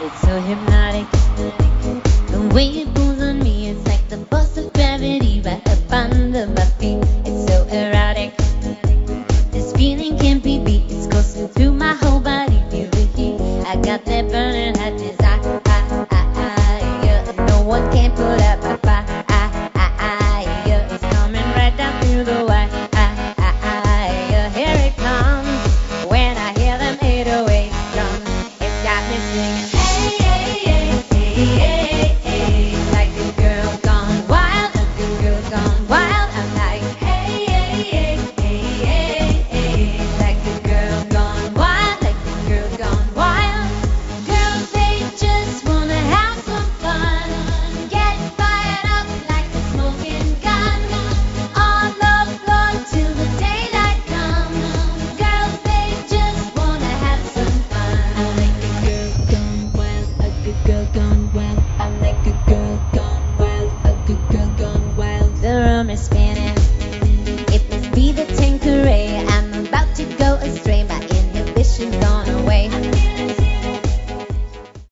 It's so hypnotic. The way it pulls on me, it's like the force of gravity right up under my feet. It's so erotic. This feeling can't be beat. It's coursing through my whole body. Feel the heat. I got that burning hot desire. I, I, I, yeah. No one can put out. girl gone wild. I'm like a girl gone wild. A good girl gone wild. The room is spinning.